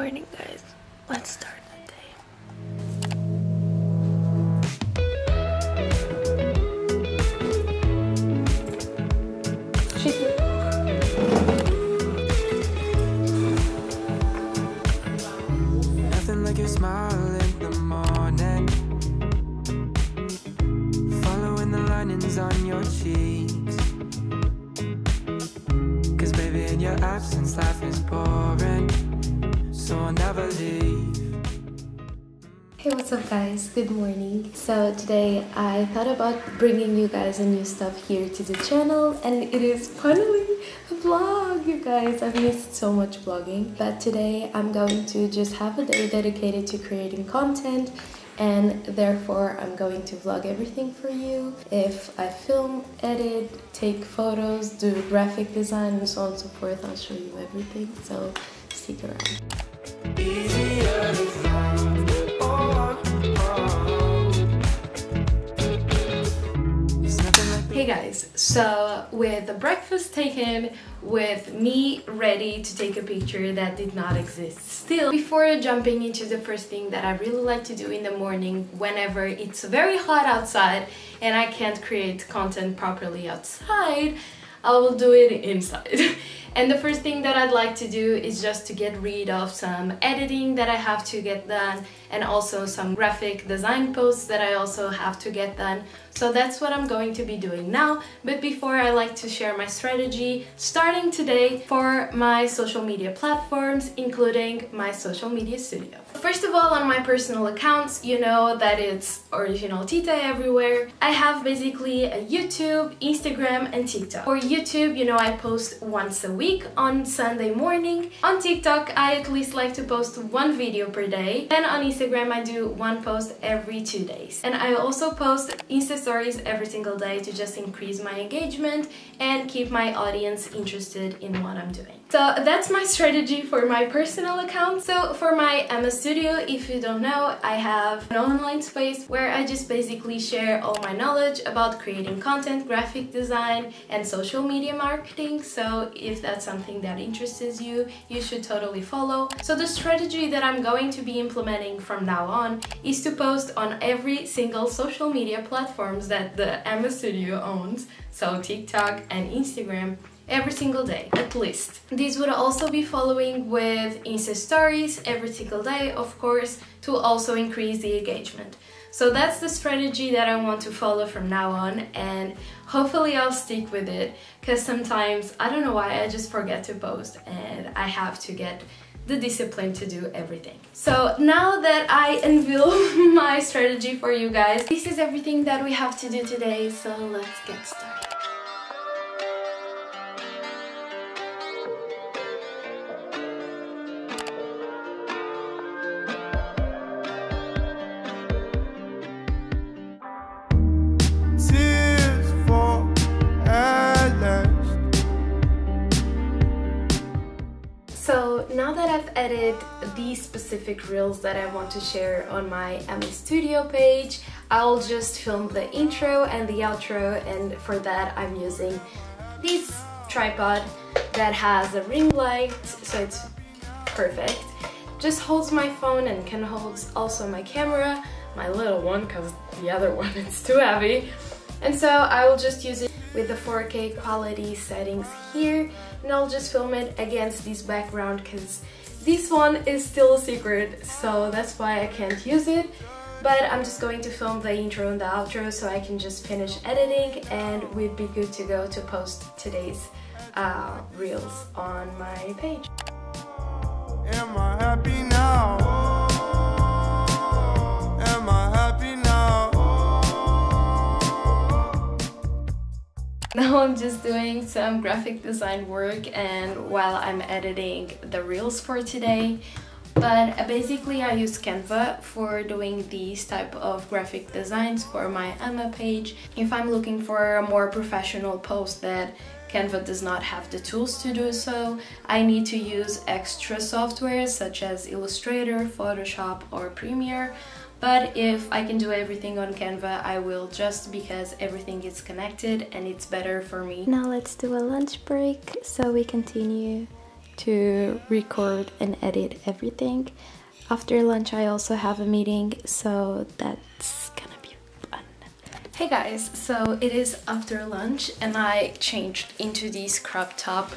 morning guys. Let's start the day. Nothing like your smile in the morning. Following the linings on your cheeks. Cause baby, in your absence, life is boring. So never leave. Hey, what's up guys? Good morning. So today I thought about bringing you guys a new stuff here to the channel and it is finally a vlog, you guys. I've missed so much vlogging. But today I'm going to just have a day dedicated to creating content and therefore I'm going to vlog everything for you. If I film, edit, take photos, do graphic design and so on and so forth, I'll show you everything. So stick around. Hey guys, so with the breakfast taken, with me ready to take a picture that did not exist still, before jumping into the first thing that I really like to do in the morning whenever it's very hot outside and I can't create content properly outside, I will do it inside. And the first thing that I'd like to do is just to get rid of some editing that I have to get done and also some graphic design posts that I also have to get done. So that's what I'm going to be doing now. But before I like to share my strategy starting today for my social media platforms, including my social media studio. First of all, on my personal accounts, you know that it's original Tita everywhere. I have basically a YouTube, Instagram, and TikTok. For YouTube, you know, I post once a week on Sunday morning. On TikTok, I at least like to post one video per day. And on Instagram, I do one post every two days. And I also post Insta stories every single day to just increase my engagement and keep my audience interested in what I'm doing. So that's my strategy for my personal account. So for my Emma Studio, if you don't know, I have an online space where I just basically share all my knowledge about creating content, graphic design, and social media marketing. So if that's something that interests you, you should totally follow. So the strategy that I'm going to be implementing from now on is to post on every single social media platforms that the Emma Studio owns. So TikTok and Instagram every single day, at least. These would also be following with Insta stories every single day, of course, to also increase the engagement. So that's the strategy that I want to follow from now on and hopefully I'll stick with it because sometimes, I don't know why, I just forget to post and I have to get the discipline to do everything. So now that I unveil my strategy for you guys, this is everything that we have to do today, so let's get started. Edited these specific reels that I want to share on my Emma Studio page, I'll just film the intro and the outro and for that I'm using this tripod that has a ring light so it's perfect. Just holds my phone and can hold also my camera, my little one because the other one is too heavy. And so I will just use it with the 4K quality settings here and I'll just film it against this background because this one is still a secret so that's why I can't use it but I'm just going to film the intro and the outro so I can just finish editing and we'd be good to go to post today's uh, reels on my page. Just doing some graphic design work and while I'm editing the reels for today but uh, basically I use Canva for doing these type of graphic designs for my Emma page. If I'm looking for a more professional post that Canva does not have the tools to do so, I need to use extra software such as Illustrator, Photoshop or Premiere but if I can do everything on Canva, I will just because everything is connected and it's better for me. Now let's do a lunch break so we continue to record and edit everything. After lunch I also have a meeting, so that's. Hey guys, so it is after lunch and I changed into this crop top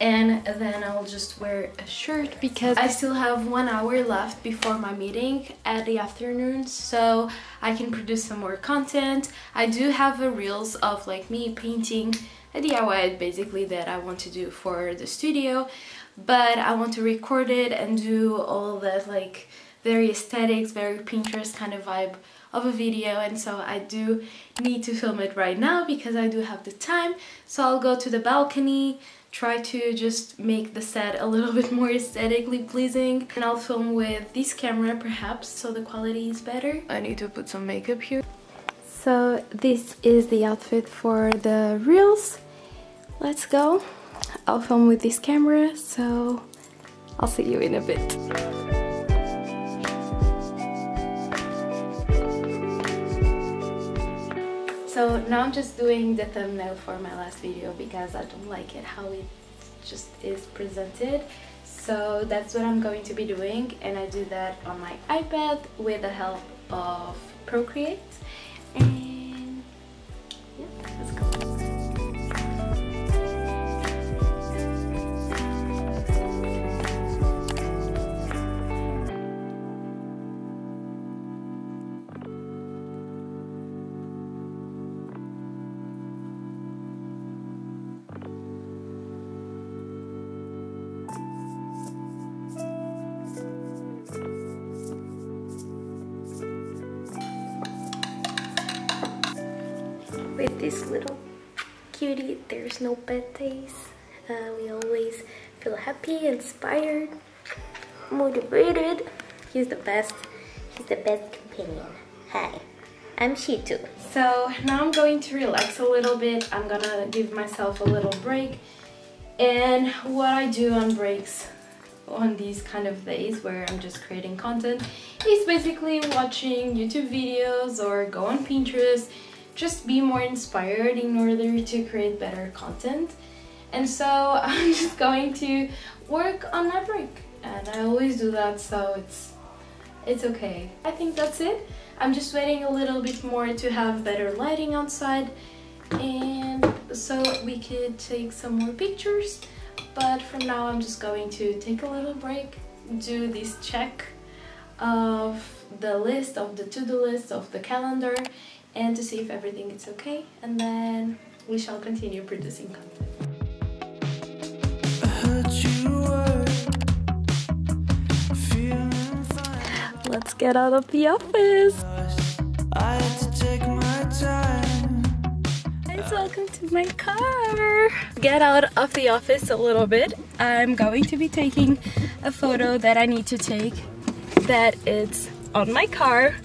and then I'll just wear a shirt because I still have one hour left before my meeting at the afternoon so I can produce some more content. I do have a reels of like me painting a DIY basically that I want to do for the studio but I want to record it and do all that like very aesthetics, very Pinterest kind of vibe of a video and so I do need to film it right now because I do have the time so I'll go to the balcony try to just make the set a little bit more aesthetically pleasing and I'll film with this camera perhaps so the quality is better. I need to put some makeup here. So this is the outfit for the reels. Let's go. I'll film with this camera so I'll see you in a bit. So now I'm just doing the thumbnail for my last video because I don't like it how it just is presented. So that's what I'm going to be doing and I do that on my iPad with the help of Procreate. And yeah, this little cutie. There's no bad days. Uh, we always feel happy, inspired, motivated. He's the best. He's the best companion. Hi, I'm Shitu. So now I'm going to relax a little bit. I'm gonna give myself a little break. And what I do on breaks on these kind of days where I'm just creating content is basically watching YouTube videos or go on Pinterest just be more inspired in order to create better content. And so I'm just going to work on my break. And I always do that, so it's it's okay. I think that's it. I'm just waiting a little bit more to have better lighting outside and so we could take some more pictures. But from now I'm just going to take a little break, do this check of the list, of the to-do list, of the calendar and to see if everything is okay and then we shall continue producing content. Let's get out of the office. Guys, welcome to my car. Get out of the office a little bit. I'm going to be taking a photo that I need to take that it's on my car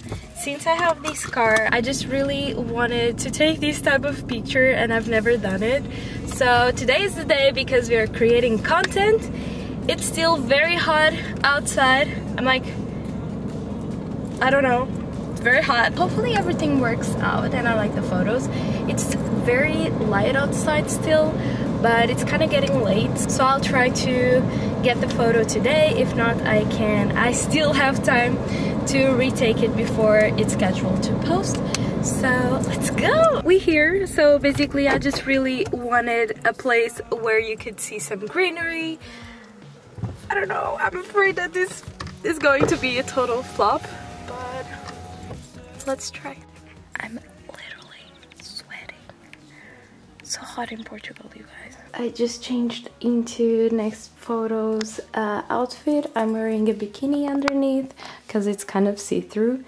since I have this car, I just really wanted to take this type of picture and I've never done it. So today is the day because we are creating content. It's still very hot outside. I'm like, I don't know, it's very hot. Hopefully everything works out and I like the photos. It's very light outside still, but it's kind of getting late. So I'll try to get the photo today. If not, I can. I still have time to retake it before it's scheduled to post. So let's go! We here, so basically I just really wanted a place where you could see some greenery. I don't know, I'm afraid that this is going to be a total flop, but let's try. I'm literally sweating. It's so hot in Portugal, you guys. I just changed into next photo's uh, outfit. I'm wearing a bikini underneath because it's kind of see-through.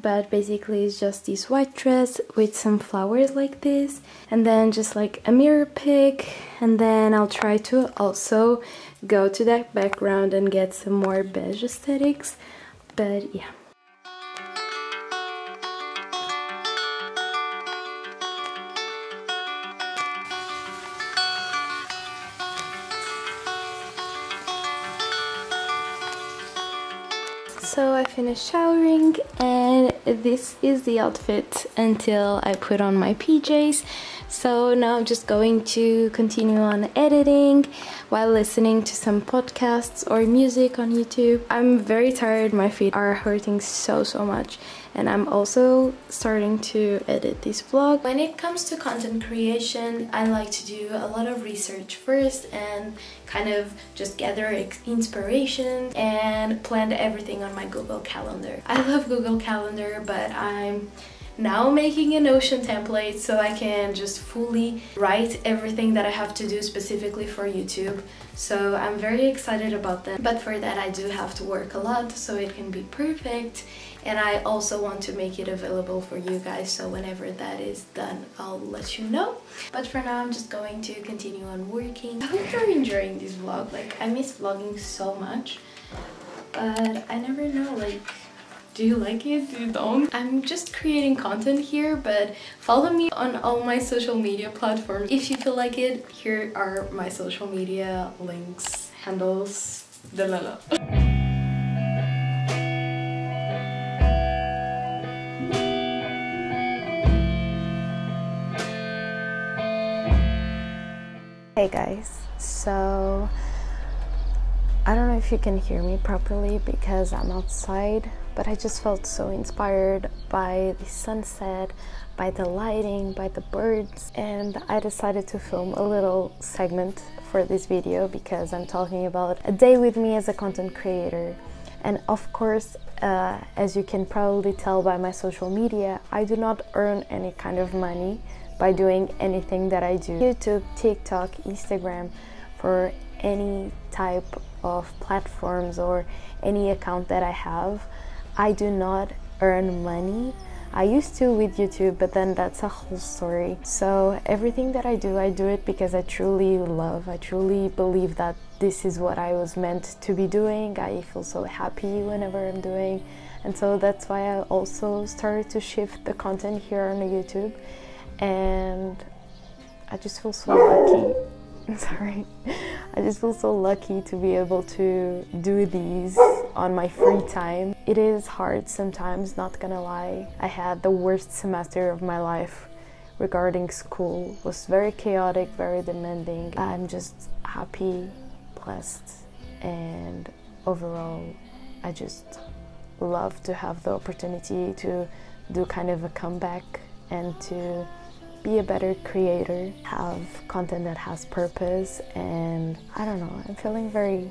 But basically it's just this white dress with some flowers like this. And then just like a mirror pick. And then I'll try to also go to that background and get some more beige aesthetics. But yeah. So I finished showering and this is the outfit until I put on my PJs. So now I'm just going to continue on editing while listening to some podcasts or music on YouTube. I'm very tired, my feet are hurting so so much and I'm also starting to edit this vlog. When it comes to content creation, I like to do a lot of research first and kind of just gather inspiration and plan everything on my Google Calendar. I love Google Calendar, but I'm now making a Notion template so I can just fully write everything that I have to do specifically for YouTube. So I'm very excited about that. But for that I do have to work a lot so it can be perfect. And I also want to make it available for you guys so whenever that is done I'll let you know. But for now I'm just going to continue on working. I hope you're enjoying this vlog. Like I miss vlogging so much. But I never know like do you like it? Do you don't? I'm just creating content here, but follow me on all my social media platforms. If you feel like it, here are my social media links, handles, da la la. Hey guys, so I don't know if you can hear me properly because I'm outside but I just felt so inspired by the sunset, by the lighting, by the birds, and I decided to film a little segment for this video because I'm talking about a day with me as a content creator. And of course, uh, as you can probably tell by my social media, I do not earn any kind of money by doing anything that I do. YouTube, TikTok, Instagram, for any type of platforms or any account that I have. I do not earn money. I used to with YouTube, but then that's a whole story. So, everything that I do, I do it because I truly love. I truly believe that this is what I was meant to be doing. I feel so happy whenever I'm doing. And so that's why I also started to shift the content here on YouTube. And I just feel so lucky sorry. I just feel so lucky to be able to do these on my free time. It is hard sometimes, not gonna lie. I had the worst semester of my life regarding school. It was very chaotic, very demanding. I'm just happy, blessed, and overall I just love to have the opportunity to do kind of a comeback and to be a better creator, have content that has purpose, and I don't know, I'm feeling very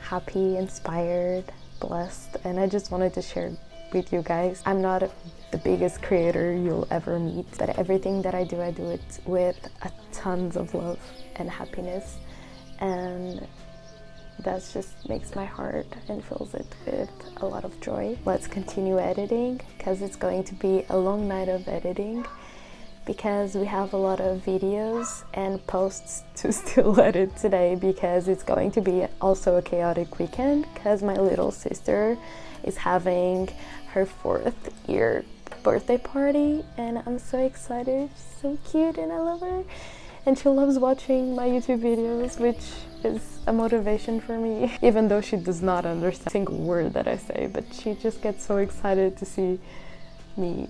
happy, inspired, blessed, and I just wanted to share with you guys. I'm not the biggest creator you'll ever meet, but everything that I do, I do it with a tons of love and happiness, and that just makes my heart and fills it with a lot of joy. Let's continue editing because it's going to be a long night of editing because we have a lot of videos and posts to still edit today because it's going to be also a chaotic weekend because my little sister is having her fourth year birthday party and I'm so excited. She's so cute and I love her. And she loves watching my YouTube videos, which is a motivation for me, even though she does not understand a single word that I say, but she just gets so excited to see me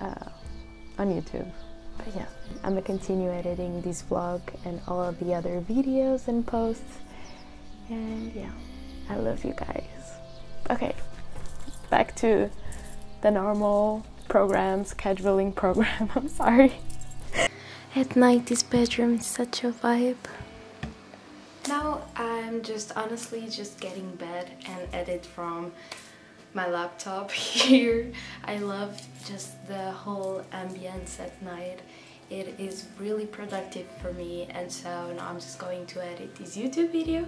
uh, on YouTube. But yeah, I'm gonna continue editing this vlog and all of the other videos and posts. And yeah, I love you guys. Okay, back to the normal program, scheduling program. I'm sorry. At night, this bedroom is such a vibe. Now I'm just honestly just getting bed and edit from my laptop here. I love just the whole ambience at night. It is really productive for me and so now I'm just going to edit this YouTube video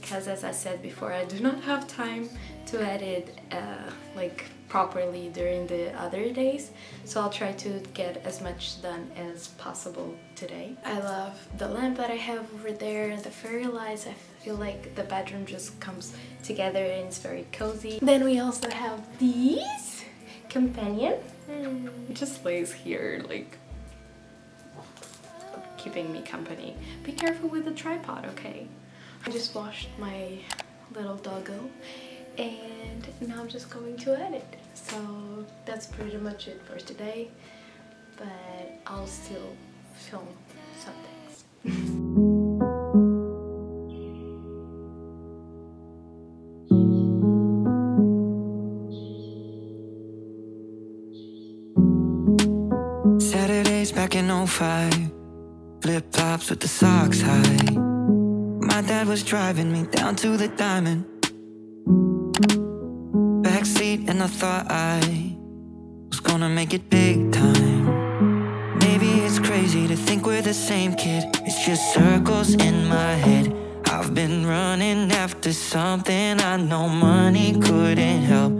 because as I said before I do not have time to edit uh, like properly during the other days so I'll try to get as much done as possible today. I love the lamp that I have over there, the fairy lights, I feel like the bedroom just comes together and it's very cozy. Then we also have these companion. It just lays here like keeping me company. Be careful with the tripod, okay? I just washed my little doggo and now I'm just going to edit. So that's pretty much it for today. But I'll still film some things. back in 05 Flip flops with the socks high. My dad was driving me down to the diamond. Backseat and I thought I Was gonna make it big time. Maybe it's crazy to think we're the same kid. It's just circles in my head. I've been running after something I know money couldn't help